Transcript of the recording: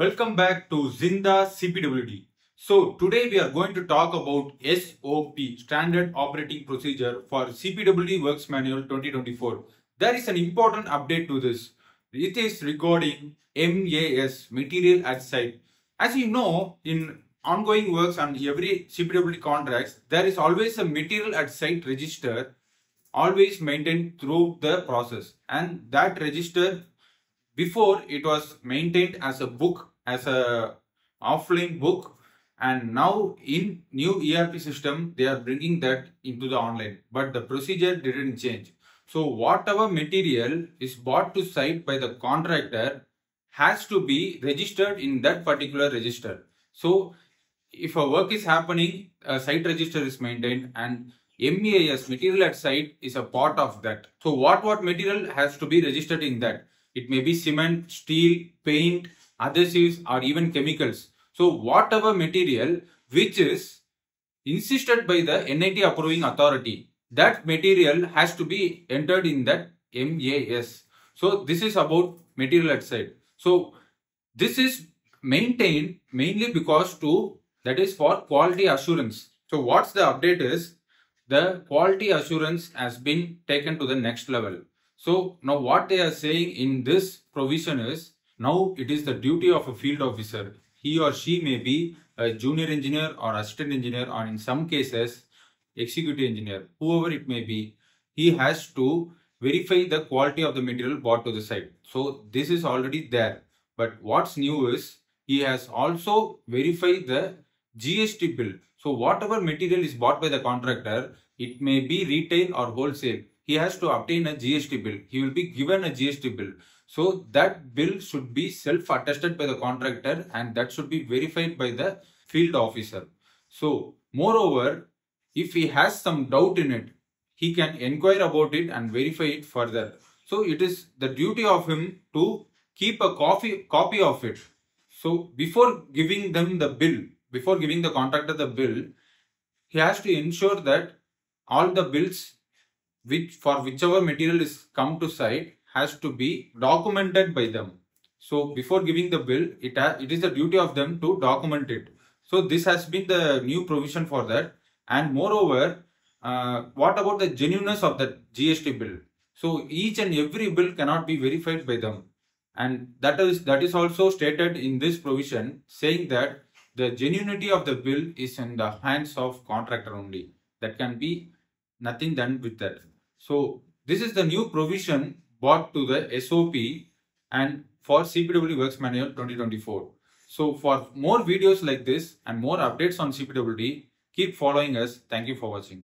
Welcome back to Zindha CPWD. So today we are going to talk about SOP, Standard Operating Procedure for CPWD Works Manual 2024. There is an important update to this. It is regarding MAS, Material at Site. As you know, in ongoing works and every CPWD contracts, there is always a Material at Site register always maintained through the process and that register before it was maintained as a book as a offline book and now in new ERP system they are bringing that into the online but the procedure didn't change so whatever material is bought to site by the contractor has to be registered in that particular register so if a work is happening a site register is maintained and MAS material at site is a part of that. So what what material has to be registered in that? It may be cement, steel, paint, adhesives or even chemicals. So whatever material which is insisted by the NIT approving authority, that material has to be entered in that MAS. So this is about material at site. So this is maintained mainly because to that is for quality assurance. So what's the update is the quality assurance has been taken to the next level. So now what they are saying in this provision is now it is the duty of a field officer. He or she may be a junior engineer or assistant engineer or in some cases executive engineer, whoever it may be, he has to verify the quality of the material brought to the site. So this is already there. But what's new is he has also verified the GST bill. So whatever material is bought by the contractor, it may be retail or wholesale. He has to obtain a GST bill. He will be given a GST bill. So that bill should be self-attested by the contractor and that should be verified by the field officer. So moreover, if he has some doubt in it, he can inquire about it and verify it further. So it is the duty of him to keep a copy, copy of it. So before giving them the bill, before giving the contractor the bill, he has to ensure that all the bills which for whichever material is come to site has to be documented by them. So before giving the bill, it, it is the duty of them to document it. So this has been the new provision for that. And moreover, uh, what about the genuineness of the GST bill? So each and every bill cannot be verified by them. And that is that is also stated in this provision saying that the genuinity of the bill is in the hands of contractor only. That can be nothing done with that. So this is the new provision brought to the SOP and for CPWD Works Manual 2024. So for more videos like this and more updates on CPWD, keep following us. Thank you for watching.